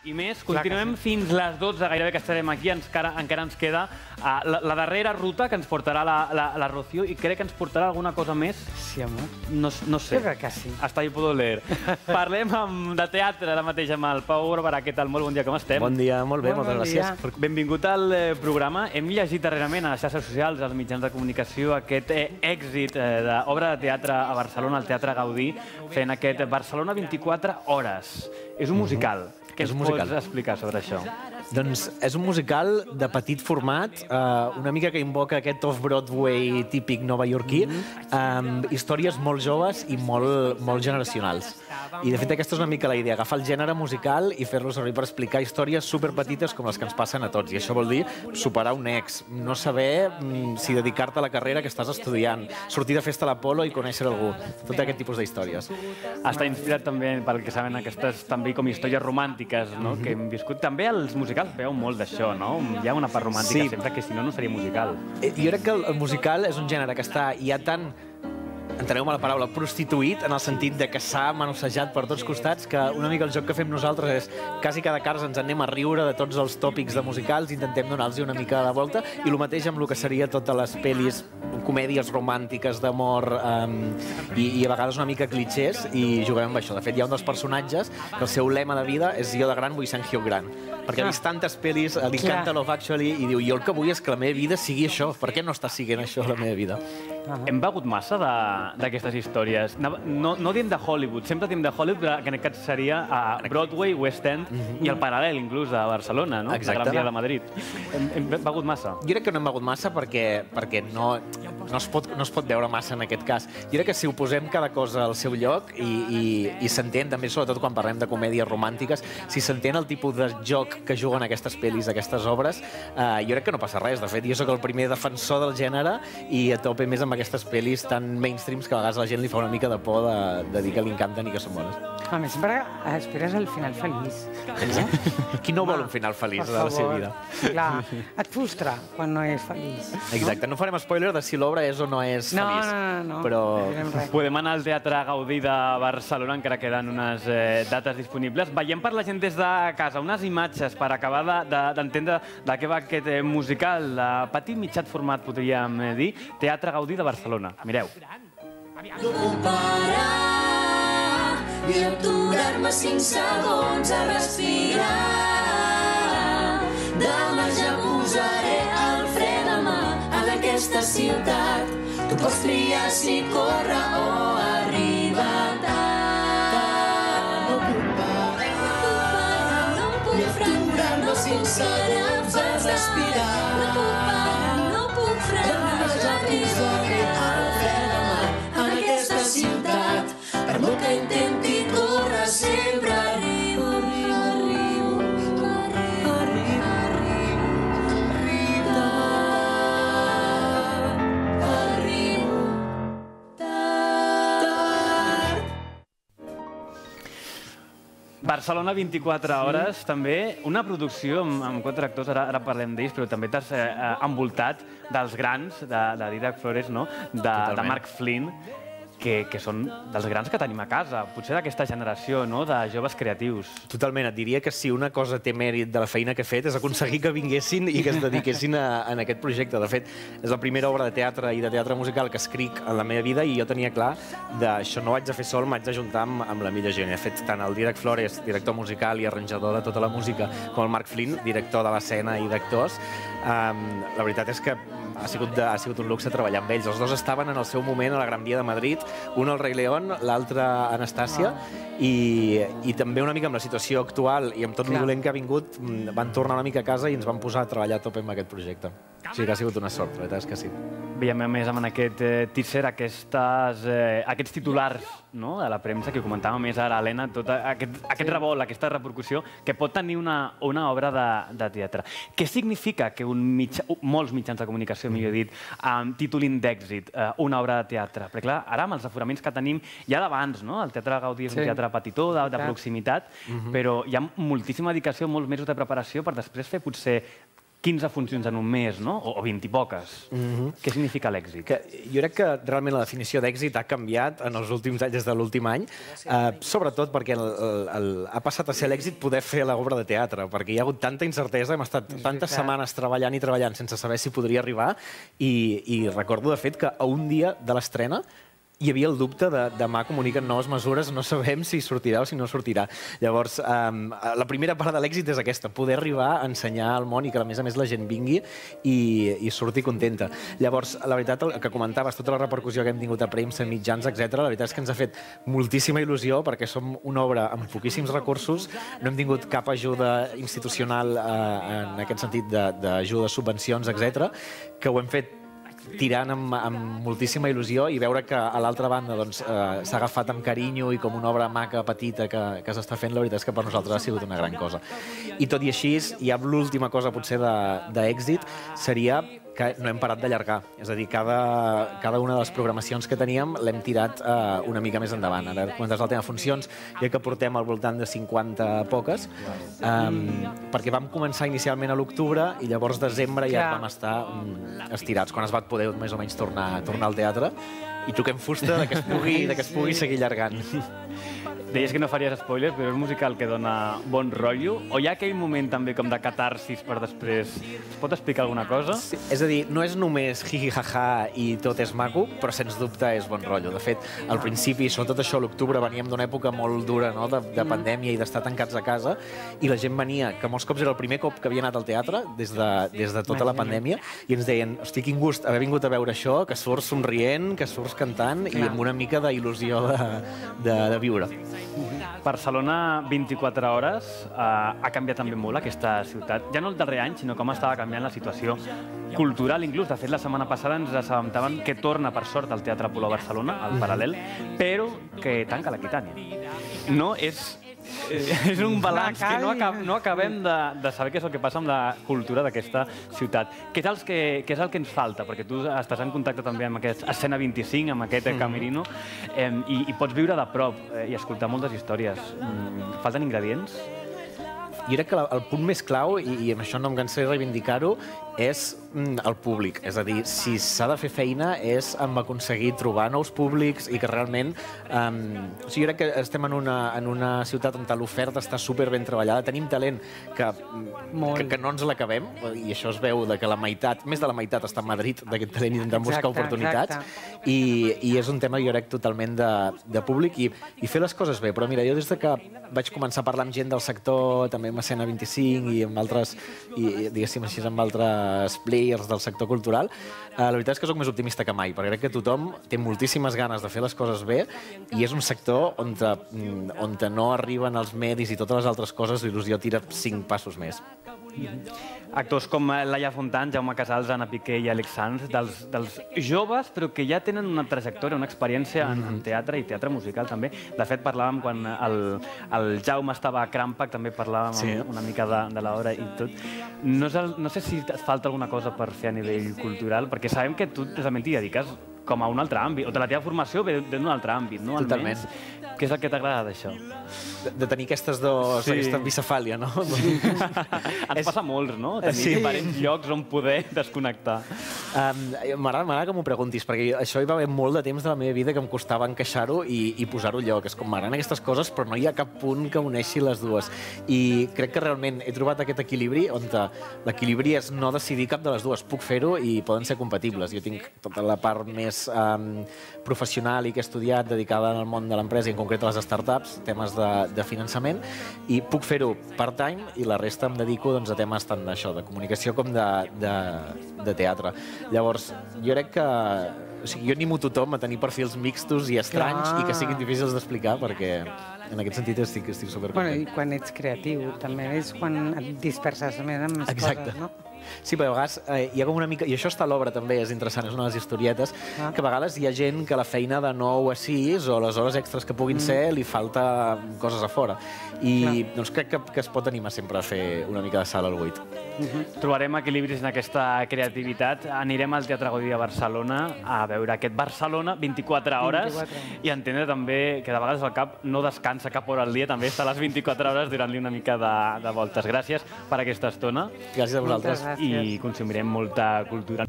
I més, continuem fins les 12, gairebé que estarem aquí, encara, encara ens queda uh, la, la darrera ruta que ens portarà la, la, la Rocío i crec que ens portarà alguna cosa més. Sí, home. No, no sé. Jo crec que sí. Hasta ahí puedo leer. Parlem amb, de teatre ara mateix amb el Pau Barberà. Què tal? Molt bon dia, com estem? Bon dia, molt bé, Molt moltes bon gràcies. dia. Benvingut al eh, programa. Hem llegit darrerament a les xarxes socials, als mitjans de comunicació, aquest eh, èxit eh, d'obra de teatre a Barcelona, al Teatre Gaudí, fent aquest Barcelona 24 hores. És un musical. Què Mhm. És ens pots explicar sobre això? Doncs és un musical de petit format, eh, una mica que invoca aquest off-Broadway típic novaiorquí, amb històries molt joves i molt, molt generacionals. I, de fet, aquesta és una mica la idea, agafar el gènere musical i fer-lo servir per explicar històries superpetites com les que ens passen a tots. I això vol dir superar un ex, no saber mm, si dedicar-te a la carrera que estàs estudiant, sortir de festa a l'Apolo i conèixer algú. Tot aquest tipus d'històries. Està inspirat també, pel que saben, aquestes també com històries romàntiques no? Mhm. que hem viscut. També els musicals veuen molt d'això, no? Hi ha una part romàntica Sí. sempre, que si no, no seria musical. Eh, Jo crec que el, musical és un gènere que està ja tan enteneu-me la paraula, prostituït, en el sentit de que s'ha manossejat per tots costats, que una mica el joc que fem nosaltres és quasi cada cars ens en anem a riure de tots els tòpics de musicals, intentem donar-los una mica de volta, i el mateix amb el que seria totes les pel·lis, comèdies romàntiques d'amor um, i, i a vegades una mica clichés, i juguem amb això. De fet, hi ha un dels personatges que el seu lema de vida és jo de gran vull ser en Hugh Grant, perquè ha vist tantes pel·lis, eh, li encanta Love Actually, i diu, jo el que vull és que la meva vida sigui això, per què no està siguent això la meva vida? Hem begut massa d'aquestes històries. No, no, no diem de Hollywood, sempre diem de Hollywood, que en aquest cas seria a Broadway, West End i el paral·lel, inclús, de Barcelona, no? Exacte. La Gran Via de Madrid. Hem, hem begut massa. Jo crec que no hem begut massa perquè, perquè no, no, es pot, no es pot veure massa en aquest cas. Jo crec que si ho posem cada cosa al seu lloc i, i, i s'entén, també sobretot quan parlem de comèdies romàntiques, si s'entén el tipus de joc que juguen aquestes pel·lis, aquestes obres, eh, jo crec que no passa res. De fet, jo sóc el primer defensor del gènere i a tope més amb aquestes pel·lis tan mainstreams que a vegades la gent li fa una mica de por de, de dir que li encanten i que són bones. A més, sempre esperes el final feliç. Qui no vol un final feliç de la seva vida? Clar, et frustra quan no és feliç. Exacte, no farem spoiler de si l'obra és o no és No, feliç. no, no, no. Però No. Podem anar al Teatre Gaudí de Barcelona, encara queden unes eh, dates disponibles. Veiem per la gent des de casa unes imatges per acabar de- d'entendre de, de què va aquest eh, musical de petit mitjat format, podríem eh, dir, Teatre Gaudí de Barcelona. Mireu. parar i aturar-me cinc segons a respirar. Demà ja posaré el fre de mà en aquesta ciutat. Tu pots triar si córrer o arribar tard. No puc parar, no puc frenar, no puc segons a respirar. Barcelona 24 hores, també una producció amb, amb quatre actors, ara, ara parlem d'ells, però també t'has eh, eh, envoltat dels grans, de, de Didac Flores, no? de, de. Marc Flynn, que, que són dels grans que tenim a casa, potser d'aquesta generació no? de joves creatius. Totalment, et diria que si una cosa té mèrit de la feina que he fet és aconseguir que vinguessin i que es dediquessin a, en aquest projecte. De fet, és la primera obra de teatre i de teatre musical que escric en la meva vida i jo tenia clar de això no ho haig de fer sol, m'haig d'ajuntar amb, amb la millor gent. He fet tant el Didac Flores, director musical i arranjador de tota la música, com el Marc Flynn, director de l'escena i d'actors. Um, la veritat és que ha sigut, de, ha sigut un luxe treballar amb ells. Els dos estaven en el seu moment a la Gran Via de Madrid, un el Rei León, l'altre Anastàcia, i, i també una mica amb la situació actual i amb tot el dolent que ha vingut, mm, van tornar una mica a casa i ens van posar a treballar a tope amb aquest projecte. O sigui que ha sigut una sort, la veritat és que sí. Veiem més en aquest eh, teaser aquestes, eh, aquests titulars no? de la premsa que comentava més ara, Helena, tot aquest, aquest revolt, aquesta repercussió que pot tenir una, una obra de, de teatre. Què significa que un mitja, molts mitjans de comunicació, millor dit, um, titulin d'èxit eh, una obra de teatre? Perquè clar, ara amb els aforaments que tenim ja d'abans, no? el Teatre Gaudí és Sí. un teatre petitó, de, de proximitat, però hi ha moltíssima dedicació, molts mesos de preparació per després fer potser 15 funcions en un mes, no? O, o 20 i poques. Què significa l'èxit? que jo crec que realment la definició d'èxit ha canviat en els últims anys, des de l'últim any, eh, sobretot perquè el, el, el, ha passat a ser l'èxit poder fer l'obra de teatre, perquè hi ha hagut tanta incertesa, hem estat tantes setmanes treballant i treballant sense saber si podria arribar, i, i recordo, de fet, que a un dia de l'estrena hi havia el dubte de demà comuniquen noves mesures, no sabem si sortirà o si no sortirà. Llavors, um, la primera part de l'èxit és aquesta, poder arribar a ensenyar al món i que, a més a més, la gent vingui i, i surti contenta. Llavors, la veritat, el que comentaves, tota la repercussió que hem tingut a premsa, mitjans, etc, la veritat és que ens ha fet moltíssima il·lusió perquè som una obra amb poquíssims recursos, no hem tingut cap ajuda institucional eh, en aquest sentit d'ajuda, subvencions, etc, que ho hem fet tirant amb, amb moltíssima il·lusió i veure que a l'altra banda doncs, eh, agafat amb carinyo i com una obra maca, petita, que, que s'està fent, la veritat és que per nosaltres ha sigut una gran cosa. I tot i així, ja l'última cosa potser d'èxit seria que no hem parat d'allargar. És a dir, cada, cada una de les programacions que teníem l'hem tirat eh, una mica més endavant. Ara comentes el tema funcions, ja que portem al voltant de 50 poques, um, perquè vam començar inicialment a l'octubre i llavors desembre ja vam estar mm, estirats, quan es va poder més o menys tornar, tornar al teatre i toquem fusta de que es pugui, de que es pugui seguir allargant. Deies que no faries spoilers, però és un musical que dona bon rotllo? O hi ha aquell moment també com de catarsis per després... Es pot explicar alguna cosa? Sí, és a dir, no és només hi-hi ha-ha i tot és maco, però sens dubte és bon rotllo. De fet, al principi, sobretot això, a l'octubre, veníem d'una època molt dura no? de, de pandèmia i d'estar tancats a casa, i la gent venia, que molts cops era el primer cop que havia anat al teatre des de, des de tota la pandèmia, i ens deien, hosti, quin gust haver vingut a veure això, que surts somrient, que surts cantant, i amb una mica d'il·lusió de, de, de viure. Barcelona 24 hores eh, ha canviat també molt aquesta ciutat. Ja no el darrer any, sinó com estava canviant la situació cultural, inclús. De fet, la setmana passada ens assabentaven que torna, per sort, al Teatre Apolo a Barcelona, al Paral·lel, però que tanca l'Aquitània. No és és un balanç que no, acab, no acabem de, de saber què és el que passa amb la cultura d'aquesta ciutat. Què és, els que, què és el que ens falta? Perquè tu estàs en contacte també amb aquest Escena 25, amb aquest mm. Camerino, eh, i, i pots viure de prop eh, i escoltar moltes històries. Mm, falten ingredients? Jo crec que el punt més clau, i, i amb això no em cansaré de reivindicar-ho, és mm, el públic. És a dir, si s'ha de fer feina és amb aconseguir trobar nous públics i que realment... Um, o sigui, jo crec que estem en una, en una ciutat on l'oferta està super ben treballada, tenim talent que, Molt. que, que no ens l'acabem, i això es veu de que la meitat, més de la meitat està a Madrid d'aquest talent i intentant buscar Exacte, oportunitats, exacte. i, i és un tema, jo crec, totalment de, de públic i, i fer les coses bé. Però mira, jo des de que vaig començar a parlar amb gent del sector, també amb Escena 25 i amb altres, i, diguéssim així, amb altres players del sector cultural, eh, la veritat és que sóc més optimista que mai, perquè crec que tothom té moltíssimes ganes de fer les coses bé i és un sector on, mm, on no arriben els medis i totes les altres coses, l'il·lusió tira cinc passos més. Actors com Laia Fontan, Jaume Casals, Anna Piqué i Àlex Sanz, dels, dels joves, però que ja tenen una trajectòria, una experiència en, en teatre i teatre musical també. De fet, parlàvem quan el, el Jaume estava a Crampac, també parlàvem Sí. una mica de, de l'obra i tot. No, és el, no sé si et falta alguna cosa per fer a nivell cultural, perquè sabem que tu realment t'hi dediques com a un altre àmbit, o de la teva formació ve d'un altre àmbit, no? Totalment. Almenys. Què és el que t'agrada d'això? De, de tenir aquestes dos, Sí. sí. aquesta bicefàlia, no? Ens passa a molts, no? Tenir Sí. diferents llocs on poder desconnectar. Um, M'agrada que m'ho preguntis, perquè això hi va haver molt de temps de la meva vida que em costava encaixar-ho i, i posar-ho lloc. És com m'agraden aquestes coses, però no hi ha cap punt que uneixi les dues. I crec que realment he trobat aquest equilibri on te- l'equilibri és no decidir cap de les dues. Puc fer-ho i poden ser compatibles. Jo tinc tota la part més um, professional i que he estudiat dedicada al món de l'empresa i en concret a les startups, temes de, de finançament, i puc fer-ho part-time i la resta em dedico doncs, a temes tant d'això, de comunicació com de, de, de teatre. Llavors, jo crec que... O sigui, jo animo tothom a tenir perfils mixtos i estranys Clar. i que siguin difícils d'explicar perquè en aquest sentit estic, estic Bueno, supercontent. i quan ets creatiu, també és quan et disperses més amb més Exacte. coses, no? Sí, però a vegades eh, hi ha com una mica... I això està a l'obra també, és interessant, és una de les historietes, Ah. que a vegades hi ha gent que la feina de 9 a 6 o les hores extras que puguin ser li falta coses a fora. I doncs crec que, que es pot animar sempre a fer una mica de sal al trobarem equilibris en aquesta creativitat. Anirem al Teatre Godí de Barcelona a veure aquest Barcelona 24 hores 24. i entendre també que de vegades el cap no descansa cap hora al dia, també està a les 24 hores donant-li una mica de, de voltes. Gràcies per aquesta estona Gràcies a vosaltres. Gràcies. i consumirem molta cultura.